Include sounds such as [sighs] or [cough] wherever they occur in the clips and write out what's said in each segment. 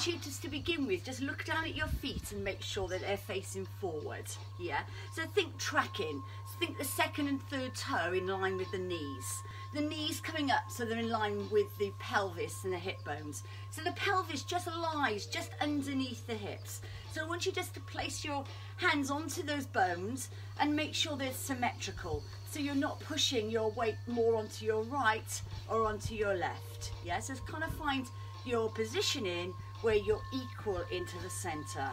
want you just to begin with, just look down at your feet and make sure that they're facing forward. Yeah. So think tracking. Think the second and third toe in line with the knees. The knees coming up so they're in line with the pelvis and the hip bones. So the pelvis just lies just underneath the hips. So I want you just to place your hands onto those bones and make sure they're symmetrical. So you're not pushing your weight more onto your right or onto your left. Yeah, so kind of find your positioning where you're equal into the center.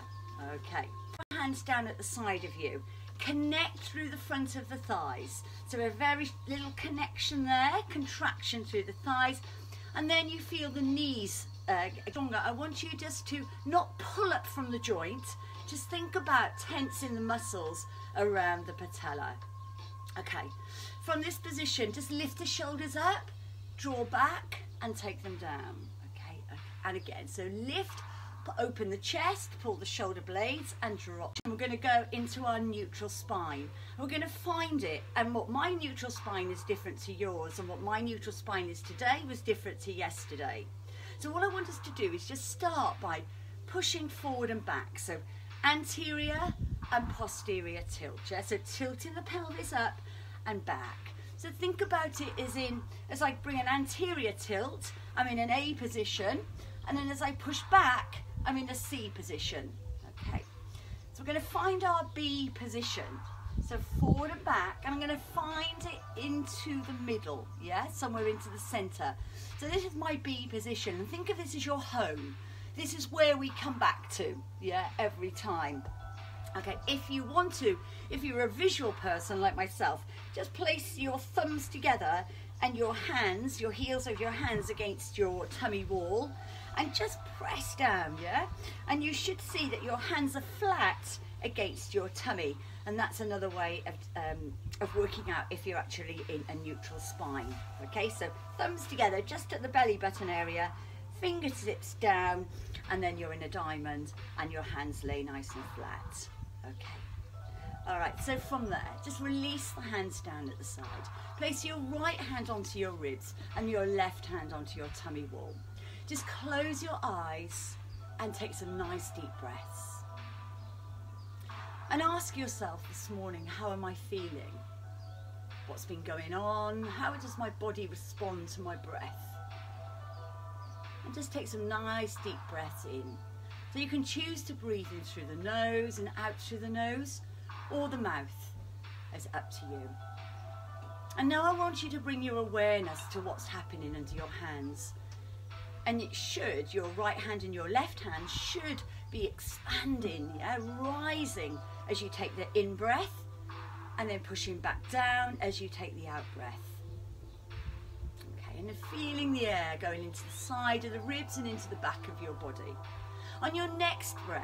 Okay. Hands down at the side of you connect through the front of the thighs. So a very little connection there, contraction through the thighs, and then you feel the knees uh, stronger. I want you just to not pull up from the joint, just think about tensing the muscles around the patella. Okay, from this position, just lift the shoulders up, draw back, and take them down. And again, so lift, open the chest, pull the shoulder blades and drop. And we're going to go into our neutral spine. We're going to find it and what my neutral spine is different to yours and what my neutral spine is today was different to yesterday. So what I want us to do is just start by pushing forward and back. So anterior and posterior tilt. Yeah? So tilting the pelvis up and back. So think about it as in, as I bring an anterior tilt, I'm in an A position, and then as I push back, I'm in a C position. Okay, so we're going to find our B position. So forward and back, and I'm going to find it into the middle, yeah, somewhere into the center. So this is my B position, and think of this as your home. This is where we come back to, yeah, every time. Okay, if you want to, if you're a visual person like myself, just place your thumbs together and your hands, your heels of your hands against your tummy wall and just press down, yeah? And you should see that your hands are flat against your tummy and that's another way of, um, of working out if you're actually in a neutral spine. Okay, so thumbs together just at the belly button area, fingertips down, and then you're in a diamond and your hands lay nice and flat. Okay. All right, so from there, just release the hands down at the side. Place your right hand onto your ribs and your left hand onto your tummy wall. Just close your eyes and take some nice deep breaths. And ask yourself this morning, how am I feeling? What's been going on? How does my body respond to my breath? And just take some nice deep breaths in. So you can choose to breathe in through the nose and out through the nose or the mouth. It's up to you. And now I want you to bring your awareness to what's happening under your hands and it should, your right hand and your left hand should be expanding, yeah, rising as you take the in breath and then pushing back down as you take the out breath. Okay, and feeling the air going into the side of the ribs and into the back of your body. On your next breath,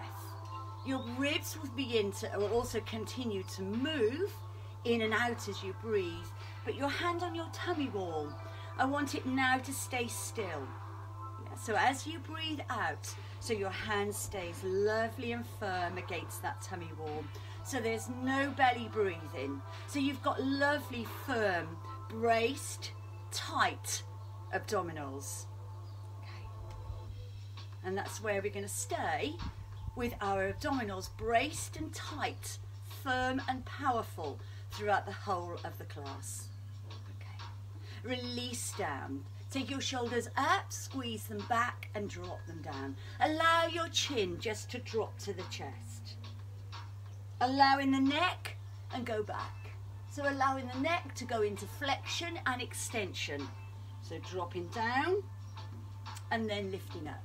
your ribs will begin to, will also continue to move in and out as you breathe, but your hand on your tummy wall, I want it now to stay still. So as you breathe out, so your hand stays lovely and firm against that tummy wall. So there's no belly breathing. So you've got lovely, firm, braced, tight abdominals. Okay. And that's where we're going to stay with our abdominals braced and tight, firm and powerful throughout the whole of the class. Okay. Release down. Take your shoulders up, squeeze them back and drop them down. Allow your chin just to drop to the chest. Allowing the neck and go back. So allowing the neck to go into flexion and extension. So dropping down and then lifting up.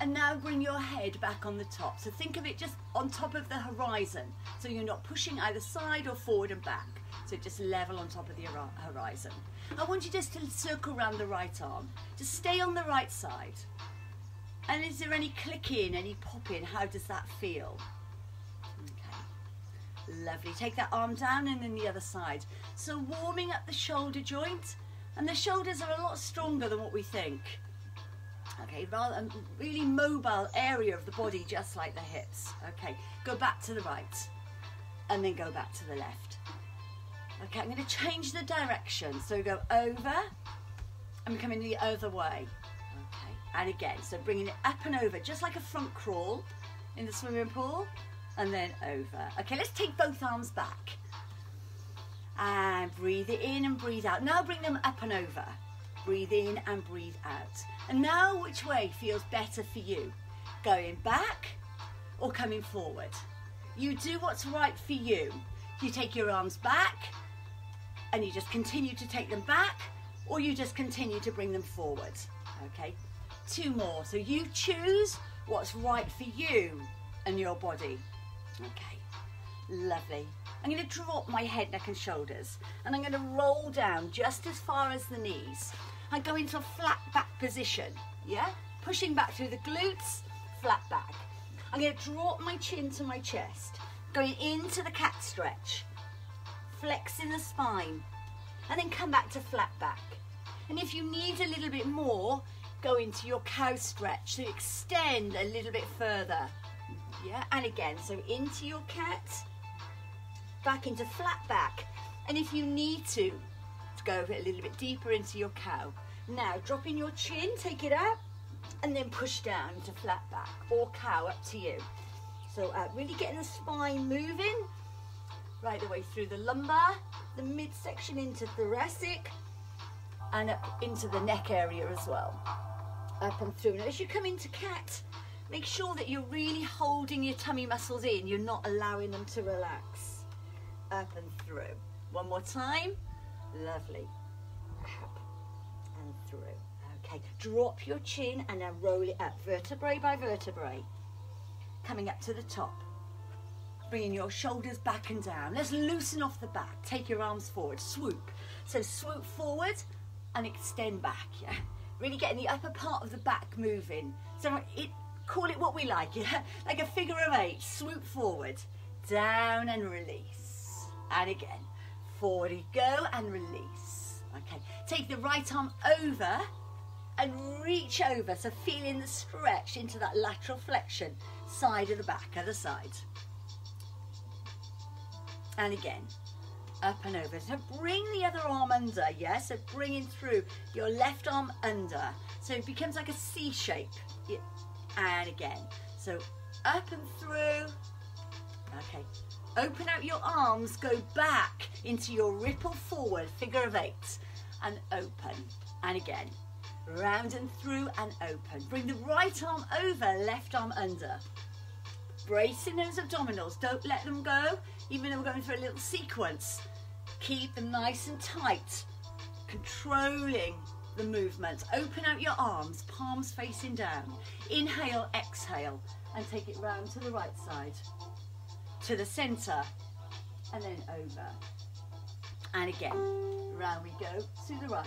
And now bring your head back on the top. So think of it just on top of the horizon. So you're not pushing either side or forward and back. So just level on top of the horizon. I want you just to circle around the right arm. Just stay on the right side. And is there any clicking, any popping? How does that feel? Okay, lovely. Take that arm down and then the other side. So warming up the shoulder joint. And the shoulders are a lot stronger than what we think. Okay, rather a really mobile area of the body, just like the hips. Okay, go back to the right and then go back to the left. Okay, I'm going to change the direction. So go over. I'm coming the other way. Okay, And again, so bringing it up and over, just like a front crawl in the swimming pool, and then over. Okay, let's take both arms back. And breathe it in and breathe out. Now bring them up and over. Breathe in and breathe out. And now which way feels better for you? Going back or coming forward? You do what's right for you. You take your arms back and you just continue to take them back or you just continue to bring them forward. Okay, two more. So you choose what's right for you and your body. Okay, lovely. I'm going to drop my head, neck and shoulders and I'm going to roll down just as far as the knees. I go into a flat back position, yeah? Pushing back through the glutes, flat back. I'm going to drop my chin to my chest, going into the cat stretch, flexing the spine, and then come back to flat back. And if you need a little bit more, go into your cow stretch, so extend a little bit further. Yeah, and again, so into your cat, back into flat back. And if you need to, to go a little bit deeper into your cow. Now, dropping your chin, take it up, and then push down to flat back or cow, up to you. So uh, really getting the spine moving, right the way through the lumbar, the midsection into thoracic, and up into the neck area as well. Up and through. Now as you come into cat, make sure that you're really holding your tummy muscles in. You're not allowing them to relax. Up and through. One more time. Lovely. Up and through. Okay, drop your chin and then roll it up, vertebrae by vertebrae. Coming up to the top. Bringing your shoulders back and down. Let's loosen off the back. Take your arms forward, swoop. So swoop forward and extend back, yeah? Really getting the upper part of the back moving. So it, call it what we like, yeah? [laughs] Like a figure of eight, swoop forward, down and release. And again, forward you go and release. Okay, take the right arm over and reach over. So feeling the stretch into that lateral flexion, side of the back, other side. And again, up and over. So bring the other arm under, yeah? So bringing through your left arm under. So it becomes like a C shape. Yeah. And again. So up and through. Okay. Open out your arms, go back into your ripple forward, figure of eight. And open. And again. Round and through and open. Bring the right arm over, left arm under. Bracing those abdominals, don't let them go, even though we're going through a little sequence. Keep them nice and tight, controlling the movement. Open out your arms, palms facing down. Inhale, exhale, and take it round to the right side, to the center, and then over. And again, round we go to the right,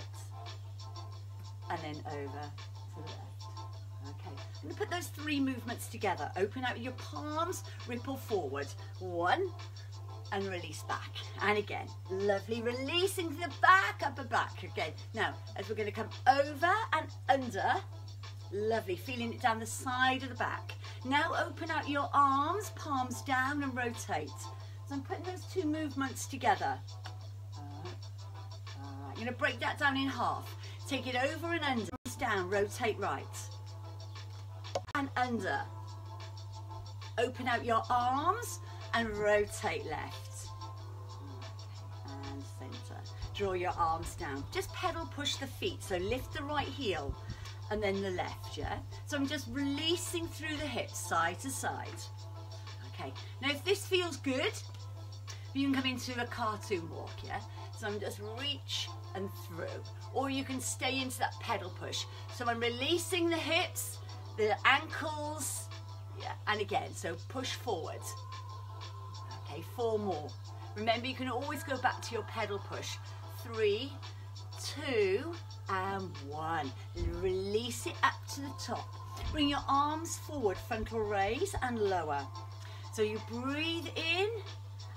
and then over to the left. Okay, I'm to put those three movements together. Open out your palms, ripple forward. One, and release back. And again, lovely, releasing the back, upper back. Again, now, as we're going to come over and under, lovely, feeling it down the side of the back. Now open out your arms, palms down and rotate. So I'm putting those two movements together. I'm going to break that down in half. Take it over and under, down, rotate right. And under. Open out your arms, and rotate left. Draw your arms down. Just pedal push the feet. So lift the right heel and then the left, yeah? So I'm just releasing through the hips, side to side. Okay, now if this feels good, you can come into a cartoon walk, yeah? So I'm just reach and through. Or you can stay into that pedal push. So I'm releasing the hips, the ankles, yeah, and again, so push forward. Okay, four more. Remember, you can always go back to your pedal push. Three, two, and one. Release it up to the top. Bring your arms forward, frontal raise and lower. So you breathe in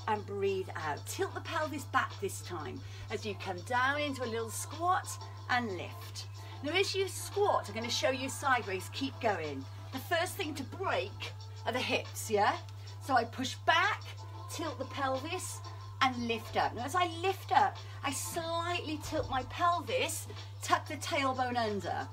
and breathe out. Tilt the pelvis back this time as you come down into a little squat and lift. Now as you squat, I'm going to show you sideways, keep going. The first thing to break are the hips, yeah? So I push back tilt the pelvis and lift up. Now as I lift up, I slightly tilt my pelvis, tuck the tailbone under.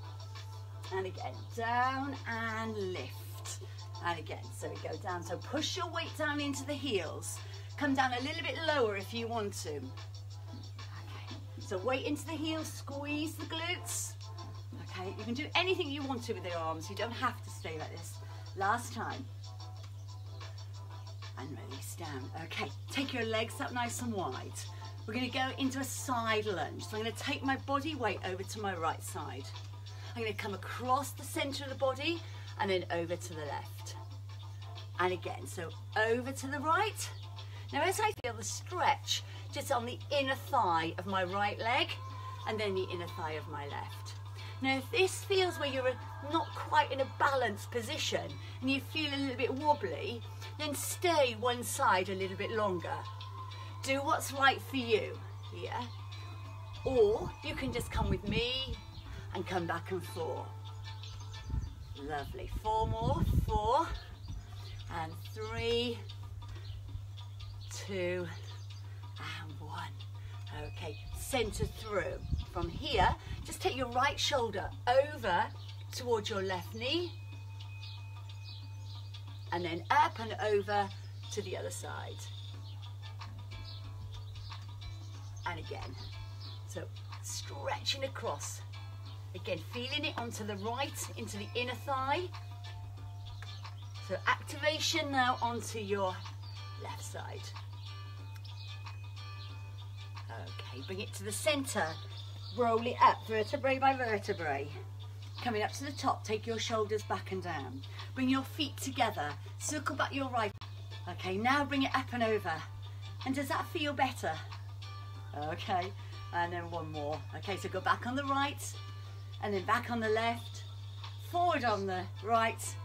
And again, down and lift. And again, so we go down. So push your weight down into the heels. Come down a little bit lower if you want to. Okay, so weight into the heels, squeeze the glutes. Okay, you can do anything you want to with your arms. You don't have to stay like this. Last time. And release down. Okay, take your legs up nice and wide. We're gonna go into a side lunge. So I'm gonna take my body weight over to my right side. I'm gonna come across the center of the body and then over to the left. And again, so over to the right. Now as I feel the stretch just on the inner thigh of my right leg and then the inner thigh of my left. Now if this feels where you're not quite in a balanced position and you feel a little bit wobbly, then stay one side a little bit longer do what's right for you, yeah? Or you can just come with me and come back and four. Lovely. Four more. Four and three, two, and one. Okay, center through. From here, just take your right shoulder over towards your left knee and then up and over to the other side. and again. So stretching across. Again, feeling it onto the right, into the inner thigh. So activation now onto your left side. Okay, bring it to the center. Roll it up, vertebrae by vertebrae. Coming up to the top, take your shoulders back and down. Bring your feet together, circle back your right. Okay, now bring it up and over. And does that feel better? Okay, and then one more. Okay, so go back on the right, and then back on the left, forward on the right,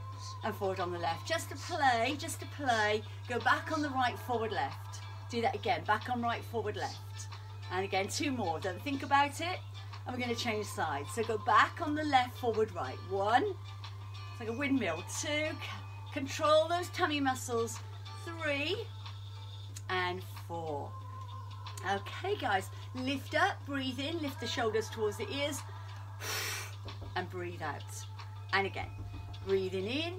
and forward on the left. Just to play, just to play, go back on the right, forward, left. Do that again, back on right, forward, left. And again, two more, don't think about it. And we're gonna change sides. So go back on the left, forward, right. One, it's like a windmill. Two, control those tummy muscles. Three, and four. Okay, guys, lift up, breathe in, lift the shoulders towards the ears, [sighs] and breathe out. And again, breathing in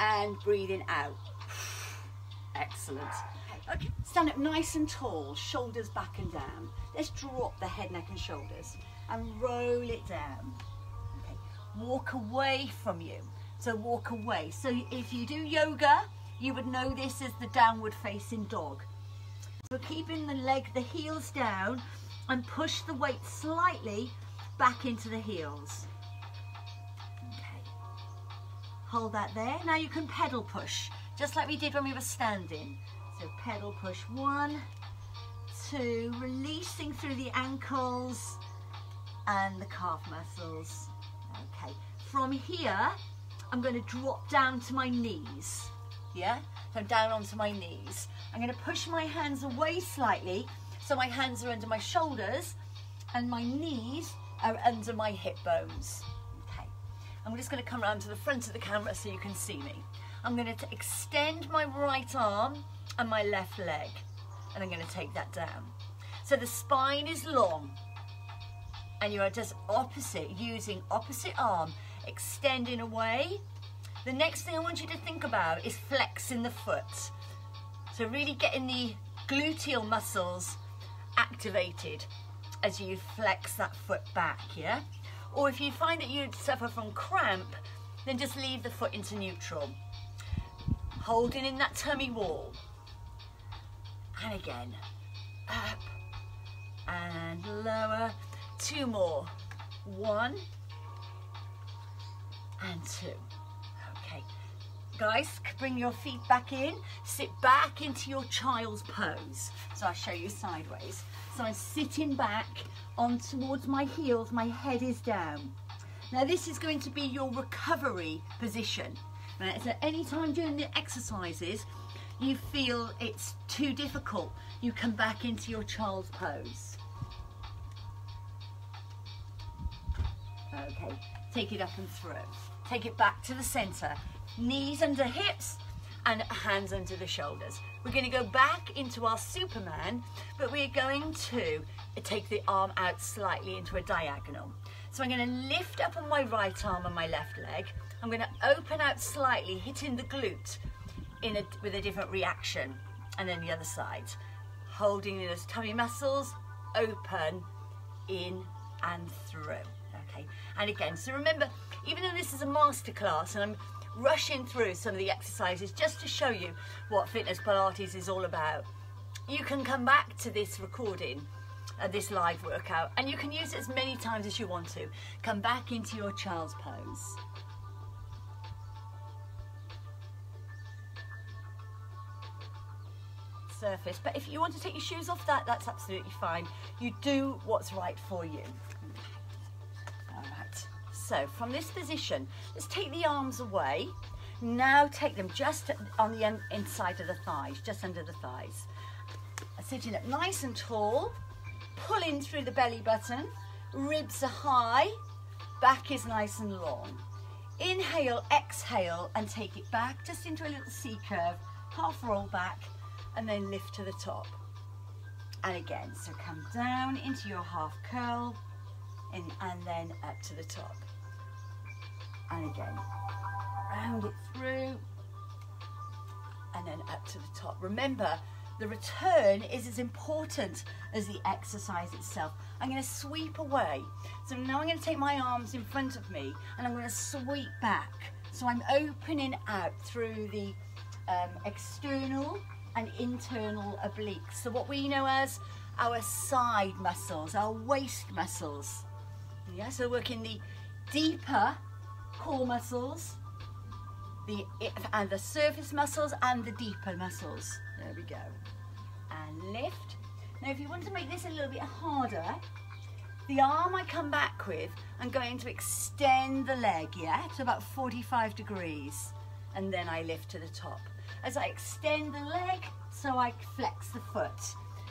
and breathing out. [sighs] Excellent. Okay, stand up nice and tall, shoulders back and down. Let's drop the head, neck and shoulders and roll it down. Okay, walk away from you. So walk away. So if you do yoga, you would know this as the downward facing dog. So keeping the leg, the heels down and push the weight slightly back into the heels. Okay. Hold that there. Now you can pedal push, just like we did when we were standing. So pedal push one, two, releasing through the ankles and the calf muscles. Okay, from here, I'm going to drop down to my knees. Yeah, so down onto my knees. I'm going to push my hands away slightly so my hands are under my shoulders and my knees are under my hip bones. Okay, I'm just going to come around to the front of the camera so you can see me. I'm going to extend my right arm and my left leg and I'm going to take that down. So the spine is long and you are just opposite, using opposite arm, extending away. The next thing I want you to think about is flexing the foot. So really getting the gluteal muscles activated as you flex that foot back, yeah? Or if you find that you suffer from cramp, then just leave the foot into neutral. Holding in that tummy wall. And again, up and lower. Two more. One and two. Okay, Guys, bring your feet back in, sit back into your child's pose. So I'll show you sideways. So I'm sitting back on towards my heels, my head is down. Now this is going to be your recovery position. Right, so any time during the exercises you feel it's too difficult, you come back into your child's pose. Okay, take it up and through. Take it back to the center knees under hips and hands under the shoulders. We're going to go back into our Superman, but we're going to take the arm out slightly into a diagonal. So I'm going to lift up on my right arm and my left leg. I'm going to open out slightly, hitting the glute in a, with a different reaction. And then the other side. Holding those tummy muscles, open, in and through. Okay, and again, so remember, even though this is a masterclass and I'm rushing through some of the exercises just to show you what Fitness Pilates is all about, you can come back to this recording uh, this live workout and you can use it as many times as you want to. Come back into your child's pose. Surface, but if you want to take your shoes off that, that's absolutely fine. You do what's right for you. All right, so from this position, let's take the arms away. Now take them just on the inside of the thighs, just under the thighs. Sitting up nice and tall, pulling through the belly button, ribs are high, back is nice and long. Inhale, exhale, and take it back just into a little C curve, half roll back, and then lift to the top. And again, so come down into your half curl, and, and then up to the top. And again, round it through, and then up to the top. Remember, the return is as important as the exercise itself. I'm going to sweep away. So now I'm going to take my arms in front of me and I'm going to sweep back. So I'm opening out through the um, external and internal obliques. So what we know as our side muscles, our waist muscles. Yeah, so working the deeper core muscles, the and the surface muscles and the deeper muscles. There we go. And lift. Now if you want to make this a little bit harder, the arm I come back with, I'm going to extend the leg, yeah, to about 45 degrees. And then I lift to the top. As I extend the leg, so I flex the foot.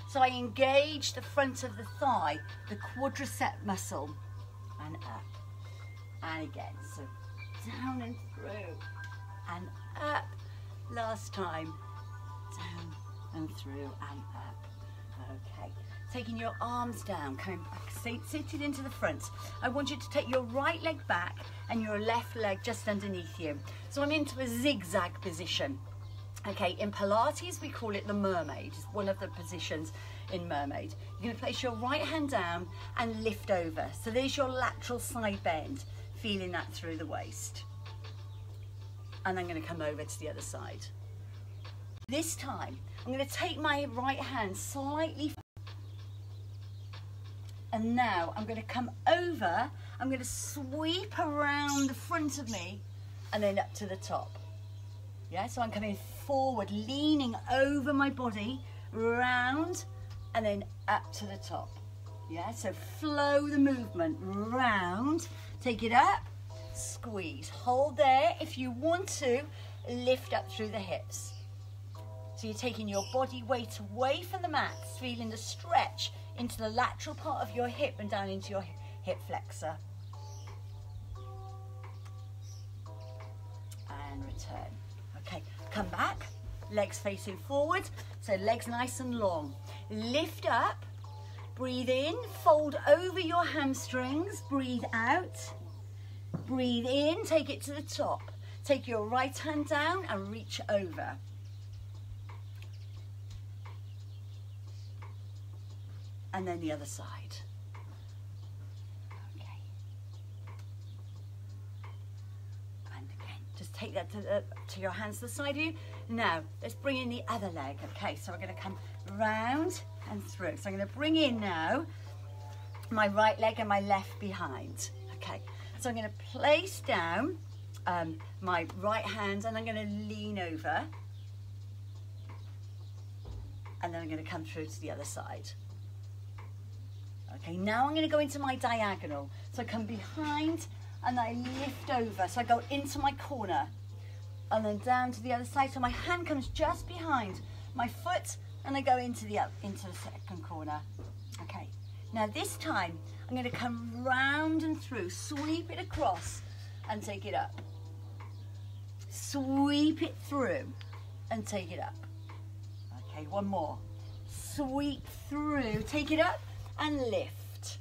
So I engage the front of the thigh, the quadricep muscle, and up. And again, so down and through, and up. Last time, down and through and up. Okay, taking your arms down, coming back, seated into the front. I want you to take your right leg back and your left leg just underneath you. So I'm into a zigzag position. Okay, in Pilates we call it the mermaid, it's one of the positions in mermaid. You're gonna place your right hand down and lift over. So there's your lateral side bend, feeling that through the waist. And I'm gonna come over to the other side. This time, I'm going to take my right hand slightly and now I'm going to come over, I'm going to sweep around the front of me and then up to the top. Yeah, so I'm coming forward, leaning over my body, round and then up to the top. Yeah, so flow the movement, round, take it up, squeeze, hold there. If you want to, lift up through the hips. So you're taking your body weight away from the mat, feeling the stretch into the lateral part of your hip and down into your hip flexor. And return. Okay, come back, legs facing forward, so legs nice and long. Lift up, breathe in, fold over your hamstrings, breathe out, breathe in, take it to the top. Take your right hand down and reach over. and then the other side. Okay. And again, just take that to, to your hands to the side of you. Now, let's bring in the other leg. Okay, so we're going to come round and through. So I'm going to bring in now my right leg and my left behind. Okay, so I'm going to place down um, my right hand and I'm going to lean over and then I'm going to come through to the other side. Okay, now I'm going to go into my diagonal. So I come behind and I lift over. So I go into my corner and then down to the other side. So my hand comes just behind my foot and I go into the, into the second corner. Okay, now this time I'm going to come round and through, sweep it across and take it up. Sweep it through and take it up. Okay, one more. Sweep through, take it up and lift.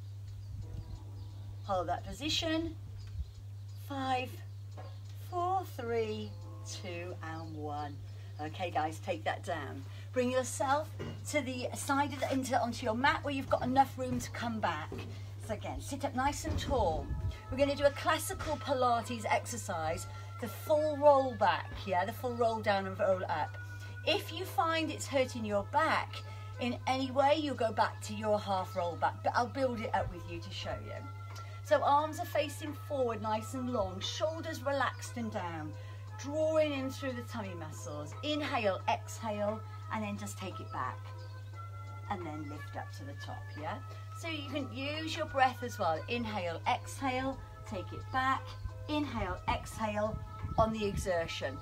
Hold that position. Five, four, three, two, and one. Okay, guys, take that down. Bring yourself to the side of the, into, onto your mat where you've got enough room to come back. So again, sit up nice and tall. We're going to do a classical Pilates exercise, the full roll back, yeah, the full roll down and roll up. If you find it's hurting your back in any way, you'll go back to your half roll back, but I'll build it up with you to show you. So arms are facing forward nice and long, shoulders relaxed and down, drawing in through the tummy muscles. Inhale, exhale, and then just take it back. And then lift up to the top, yeah? So you can use your breath as well. Inhale, exhale, take it back. Inhale, exhale on the exertion.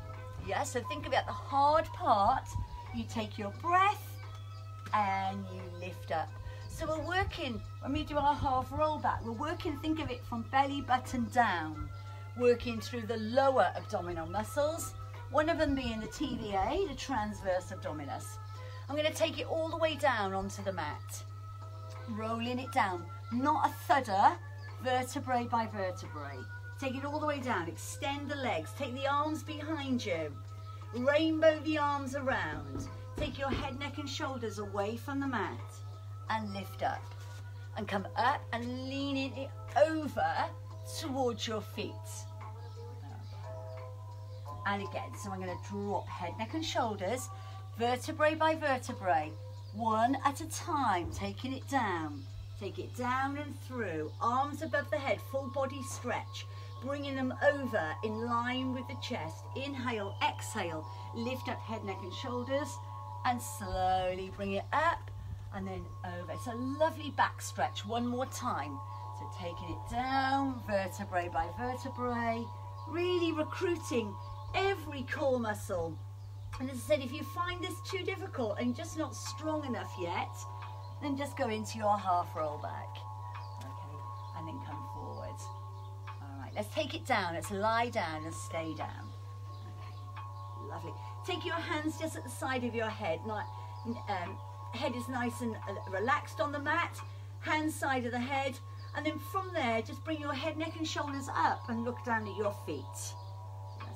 Yeah, so think about the hard part. You take your breath and you lift up. So we're working, when we do our half roll back, we're working, think of it from belly button down, working through the lower abdominal muscles, one of them being the TVA, the transverse abdominis. I'm going to take it all the way down onto the mat, rolling it down, not a thudder, vertebrae by vertebrae. Take it all the way down, extend the legs, take the arms behind you, rainbow the arms around, take your head, neck and shoulders away from the mat and lift up and come up and leaning it over towards your feet. And again, so I'm going to drop head, neck and shoulders, vertebrae by vertebrae, one at a time, taking it down. Take it down and through, arms above the head, full body stretch, bringing them over in line with the chest. Inhale, exhale, lift up head, neck and shoulders, and slowly bring it up and then over. It's a lovely back stretch. One more time. So taking it down, vertebrae by vertebrae, really recruiting every core muscle. And as I said, if you find this too difficult and just not strong enough yet, then just go into your half roll back. Okay, and then come forward. All right, let's take it down. Let's lie down and stay down. Okay, lovely. Take your hands just at the side of your head, not um, head is nice and uh, relaxed on the mat, hand side of the head, and then from there, just bring your head, neck and shoulders up and look down at your feet.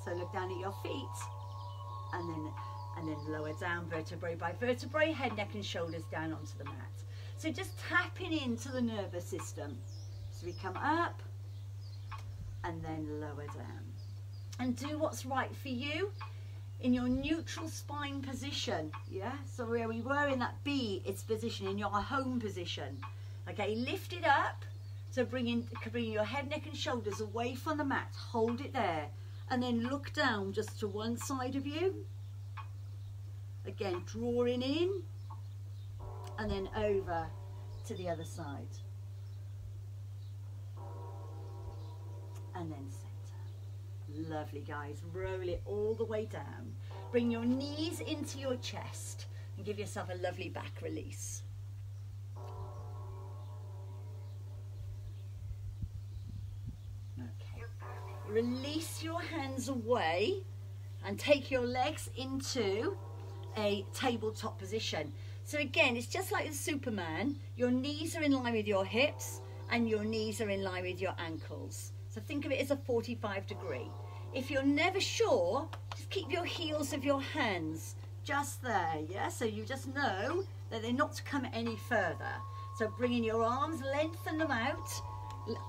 So look down at your feet, and then and then lower down vertebrae by vertebrae, head, neck and shoulders down onto the mat. So just tapping into the nervous system. So we come up and then lower down. And do what's right for you in your neutral spine position. Yeah, so where we were in that B, it's position in your home position. Okay, lift it up. So bring, in, bring your head, neck and shoulders away from the mat. Hold it there. And then look down just to one side of you. Again, drawing in. And then over to the other side. And then Lovely, guys. Roll it all the way down. Bring your knees into your chest and give yourself a lovely back release. Okay. Release your hands away and take your legs into a tabletop position. So again, it's just like the Superman. Your knees are in line with your hips and your knees are in line with your ankles. So think of it as a 45 degree. If you're never sure, just keep your heels of your hands just there, yeah? So you just know that they're not to come any further. So bringing your arms, lengthen them out,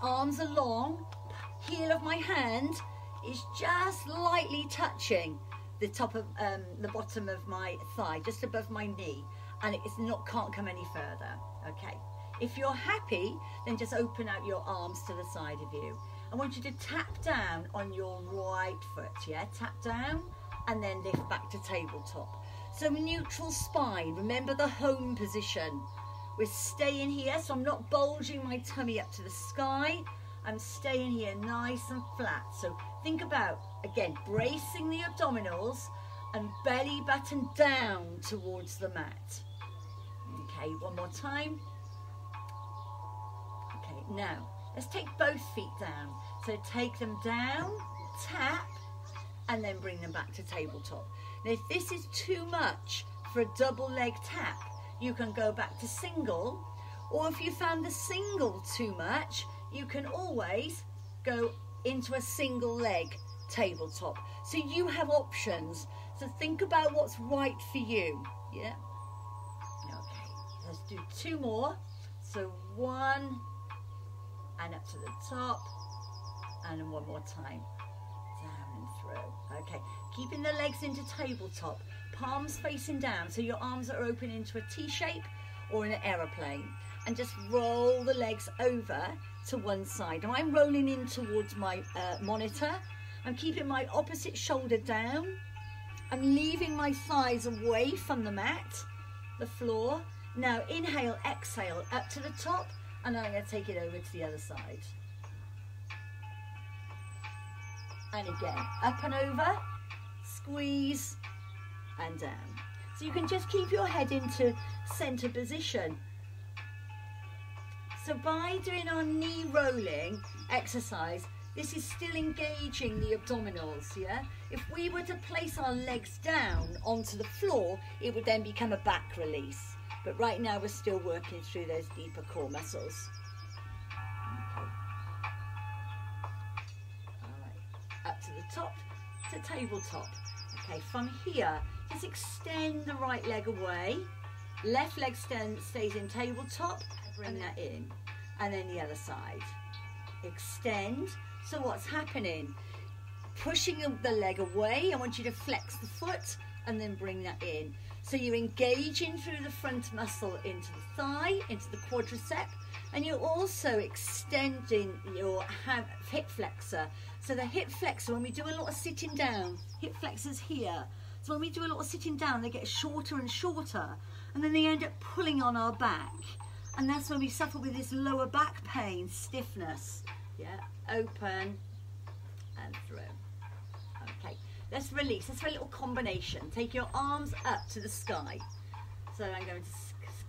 arms along, heel of my hand is just lightly touching the top of um, the bottom of my thigh, just above my knee, and it's not can't come any further. Okay. If you're happy, then just open out your arms to the side of you. I want you to tap down on your right foot, yeah? Tap down and then lift back to tabletop. So neutral spine, remember the home position. We're staying here, so I'm not bulging my tummy up to the sky. I'm staying here nice and flat. So think about, again, bracing the abdominals and belly button down towards the mat. Okay, one more time. Okay, now Let's take both feet down. So take them down, tap, and then bring them back to tabletop. Now if this is too much for a double leg tap, you can go back to single, or if you found the single too much, you can always go into a single leg tabletop. So you have options. So think about what's right for you. Yeah. Okay, let's do two more. So one and up to the top and one more time. Down and through. Okay, keeping the legs into tabletop, palms facing down so your arms are open into a T shape or an aeroplane. And just roll the legs over to one side. Now I'm rolling in towards my uh, monitor. I'm keeping my opposite shoulder down. I'm leaving my thighs away from the mat, the floor. Now inhale, exhale, up to the top, and I'm going to take it over to the other side. And again, up and over, squeeze, and down. So you can just keep your head into center position. So by doing our knee rolling exercise, this is still engaging the abdominals, yeah? If we were to place our legs down onto the floor, it would then become a back release. But right now we're still working through those deeper core muscles. To tabletop. Okay, from here, just extend the right leg away. Left leg stand, stays in tabletop, bring that in. And then the other side. Extend. So what's happening? Pushing the leg away, I want you to flex the foot and then bring that in. So you're engaging through the front muscle into the thigh, into the quadricep, and you're also extending your hip flexor. So the hip flexor, when we do a lot of sitting down, hip flexors here. So when we do a lot of sitting down, they get shorter and shorter, and then they end up pulling on our back. And that's when we suffer with this lower back pain, stiffness. Yeah, open and through. Okay, let's release. Let's have a little combination. Take your arms up to the sky. So I'm going to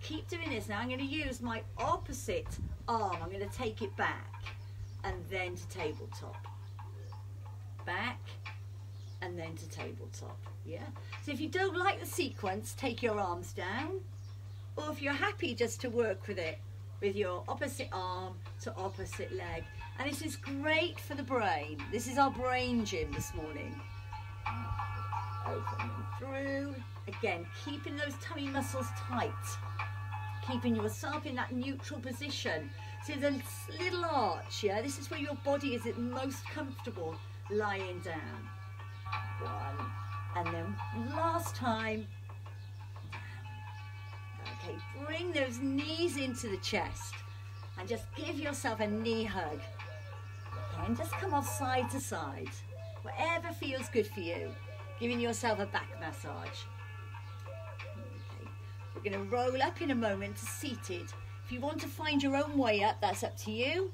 keep doing this now. I'm going to use my opposite arm. I'm going to take it back and then to tabletop. Back and then to tabletop. Yeah. So if you don't like the sequence, take your arms down or if you're happy just to work with it with your opposite arm to opposite leg. And this is great for the brain. This is our brain gym this morning. Opening through. Again, keeping those tummy muscles tight. Keeping yourself in that neutral position. So the little arch, yeah? This is where your body is at most comfortable lying down. One. And then last time, Okay, bring those knees into the chest and just give yourself a knee hug. Okay, and just come off side to side, whatever feels good for you, giving yourself a back massage. We're going to roll up in a moment to seated. If you want to find your own way up, that's up to you.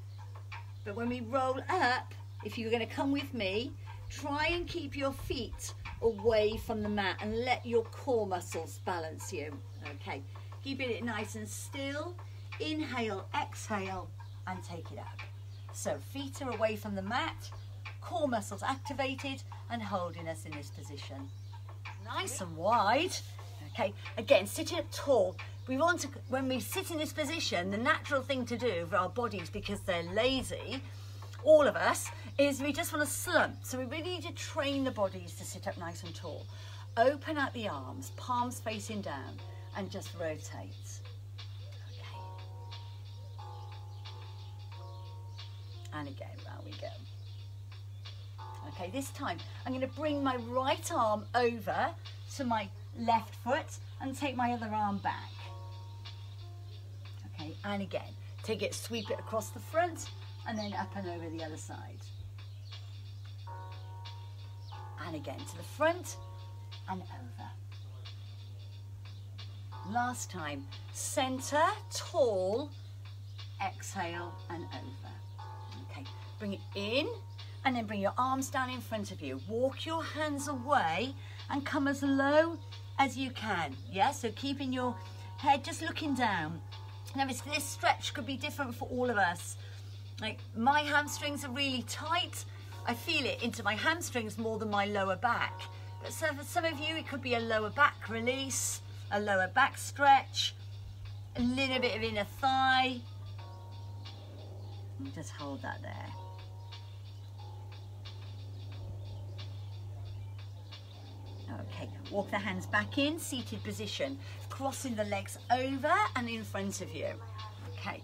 But when we roll up, if you're going to come with me, try and keep your feet away from the mat and let your core muscles balance you. Okay, keeping it nice and still. Inhale, exhale, and take it up. So feet are away from the mat, core muscles activated, and holding us in this position. Nice and wide. Okay, again, sitting up tall. We want to, when we sit in this position, the natural thing to do for our bodies, because they're lazy, all of us, is we just want to slump. So we really need to train the bodies to sit up nice and tall. Open out the arms, palms facing down and just rotate. Okay. And again, round we go. Okay, this time I'm going to bring my right arm over to my left foot and take my other arm back. Okay, and again, take it, sweep it across the front and then up and over the other side. And again to the front and over. Last time, center, tall, exhale and over. Okay, bring it in and then bring your arms down in front of you. Walk your hands away and come as low as you can. Yeah, so keeping your head just looking down. Now this, this stretch could be different for all of us. Like my hamstrings are really tight. I feel it into my hamstrings more than my lower back. But so for some of you, it could be a lower back release a lower back stretch, a little bit of inner thigh. Just hold that there. Okay, walk the hands back in, seated position, crossing the legs over and in front of you. Okay,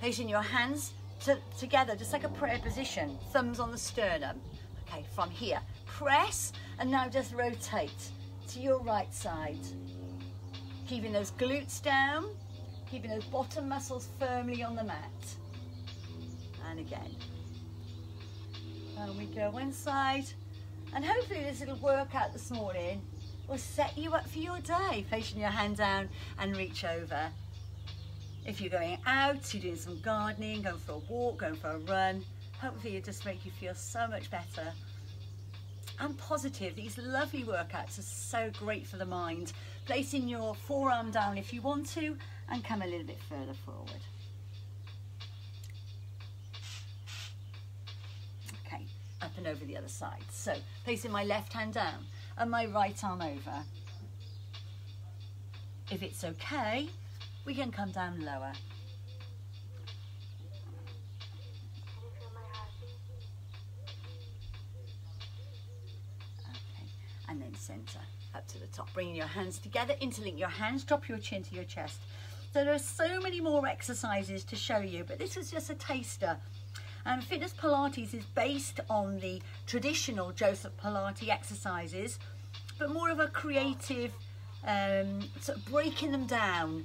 placing your hands to, together, just like a prayer position, thumbs on the sternum. Okay, from here, press and now just rotate to your right side. Keeping those glutes down, keeping those bottom muscles firmly on the mat. And again. And we go one side and hopefully this little workout this morning will set you up for your day. Placing your hand down and reach over. If you're going out, you're doing some gardening, going for a walk, going for a run, hopefully it just make you feel so much better and positive. These lovely workouts are so great for the mind. Placing your forearm down if you want to and come a little bit further forward. up and over the other side. So placing my left hand down and my right arm over. If it's okay, we can come down lower. Okay, and then center up to the top. Bringing your hands together, interlink your hands, drop your chin to your chest. So there are so many more exercises to show you, but this is just a taster and Fitness Pilates is based on the traditional Joseph Pilates exercises, but more of a creative, um, sort of breaking them down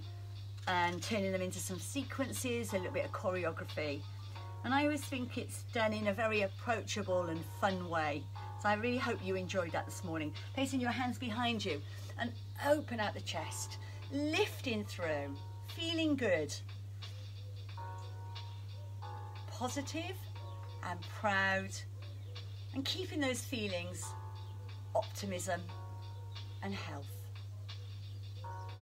and turning them into some sequences, a little bit of choreography. And I always think it's done in a very approachable and fun way. So I really hope you enjoyed that this morning. Placing your hands behind you and open out the chest, lifting through, feeling good positive and proud and keeping those feelings, optimism and health.